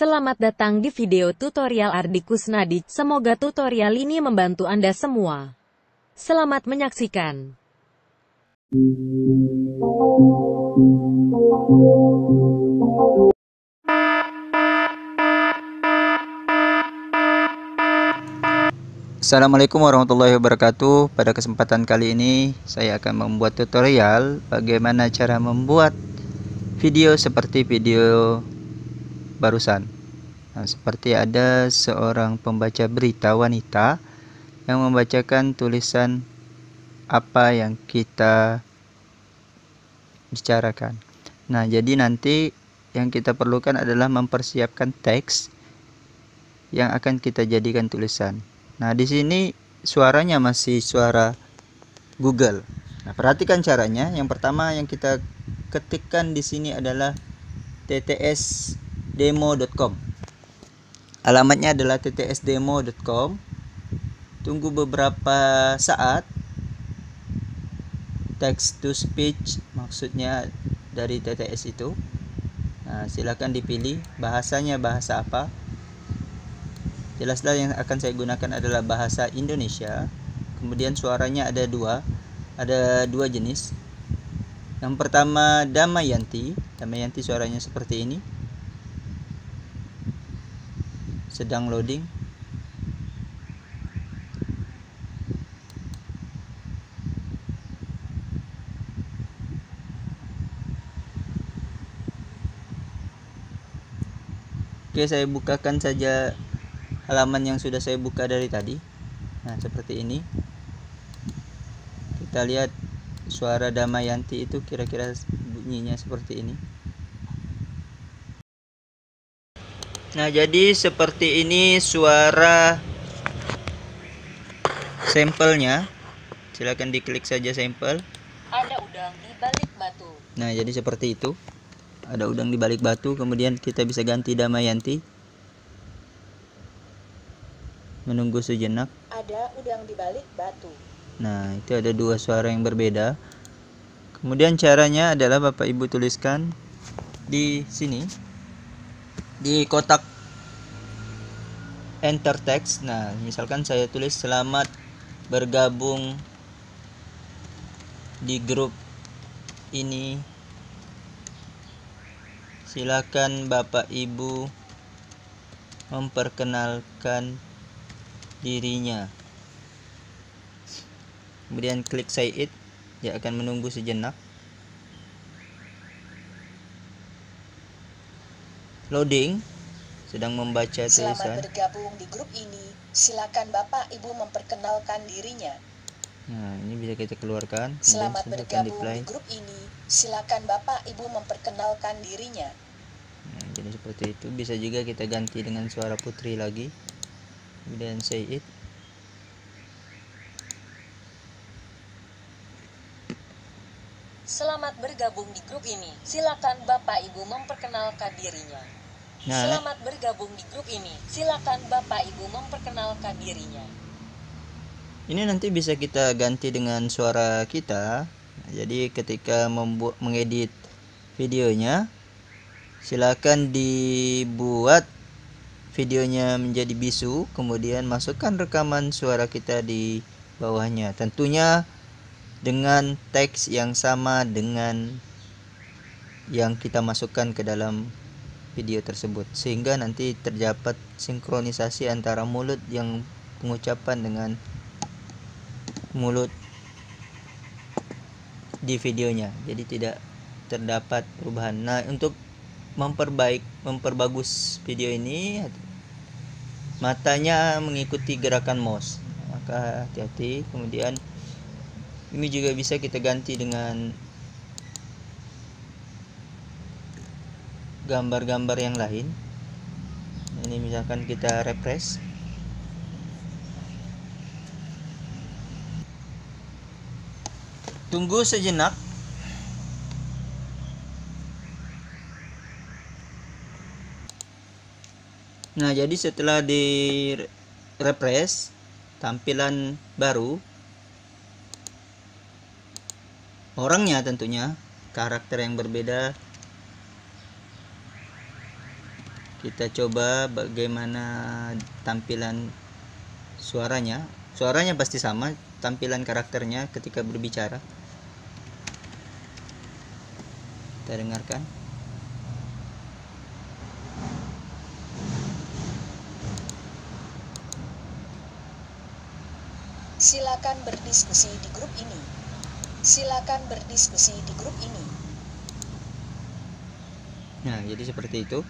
Selamat datang di video tutorial Ardi Kusnadi. Semoga tutorial ini membantu Anda semua. Selamat menyaksikan. Assalamualaikum warahmatullahi wabarakatuh Pada kesempatan kali ini Saya akan membuat tutorial Bagaimana cara membuat Video seperti video Barusan nah, Seperti ada seorang pembaca berita wanita Yang membacakan tulisan Apa yang kita Bicarakan Nah jadi nanti Yang kita perlukan adalah mempersiapkan teks Yang akan kita jadikan tulisan Nah, di sini suaranya masih suara Google. Nah, perhatikan caranya. Yang pertama yang kita ketikkan di sini adalah ttsdemo.com. Alamatnya adalah ttsdemo.com. Tunggu beberapa saat. Text to speech maksudnya dari TTS itu. Nah, silakan dipilih bahasanya bahasa apa jelaslah yang akan saya gunakan adalah bahasa Indonesia kemudian suaranya ada dua ada dua jenis yang pertama Damayanti Damayanti suaranya seperti ini sedang loading. Oke saya bukakan saja halaman yang sudah saya buka dari tadi. Nah seperti ini. Kita lihat suara Damayanti itu kira-kira bunyinya seperti ini nah jadi seperti ini suara sampelnya silahkan diklik saja sampel ada udang di balik batu nah jadi seperti itu ada udang di balik batu kemudian kita bisa ganti Damayanti menunggu sejenak. Ada udang di balik batu. Nah, itu ada dua suara yang berbeda. Kemudian caranya adalah Bapak Ibu tuliskan di sini di kotak enter text. Nah, misalkan saya tulis selamat bergabung di grup ini. Silakan Bapak Ibu memperkenalkan dirinya kemudian klik say it dia akan menunggu sejenak loading. Sedang membaca tulisan. Selamat bergabung di grup ini. Silakan Bapak Ibu memperkenalkan dirinya. Nah ini bisa kita keluarkan. Selamat bergabung di grup ini. Silakan Bapak Ibu memperkenalkan dirinya. Nah, jadi seperti itu. Bisa juga kita ganti dengan suara putri lagi. Kemudian say it Selamat bergabung di grup ini. Silakan Bapak Ibu memperkenalkan dirinya. Nah, Selamat bergabung di grup ini. Silakan Bapak Ibu memperkenalkan dirinya. Ini nanti bisa kita ganti dengan suara kita. Jadi ketika membuat mengedit videonya silakan dibuat videonya menjadi bisu kemudian masukkan rekaman suara kita di bawahnya tentunya dengan teks yang sama dengan yang kita masukkan ke dalam video tersebut. Sehingga nanti terdapat sinkronisasi antara mulut yang pengucapan dengan mulut di videonya. Jadi tidak terdapat perubahan. Nah untuk memperbaik memperbagus video ini matanya mengikuti gerakan mouse. Maka hati-hati. Kemudian ini juga bisa kita ganti dengan gambar-gambar yang lain. Ini misalkan kita refresh. Tunggu sejenak. Nah, jadi setelah di refresh tampilan baru orangnya tentunya karakter yang berbeda. Kita coba bagaimana tampilan suaranya. Suaranya pasti sama tampilan karakternya ketika berbicara. Kita dengarkan. Silakan berdiskusi di grup ini. Silakan berdiskusi di grup ini. nah jadi seperti itu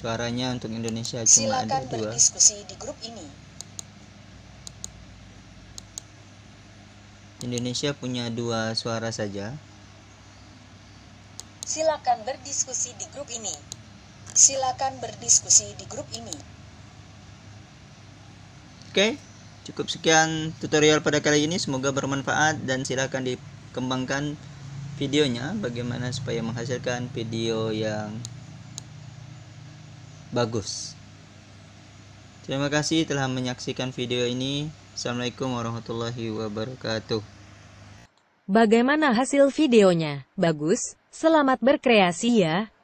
suaranya untuk Indonesia cuma Silakan ada dua berdiskusi di grup ini. Indonesia punya dua suara saja Silakan berdiskusi di grup ini. Silakan berdiskusi di grup ini. Oke, cukup sekian tutorial pada kali ini. Semoga bermanfaat dan silakan dikembangkan videonya bagaimana supaya menghasilkan video yang bagus. Terima kasih telah menyaksikan video ini. Assalamualaikum warahmatullahi wabarakatuh. Bagaimana hasil videonya? Bagus? Selamat berkreasi ya.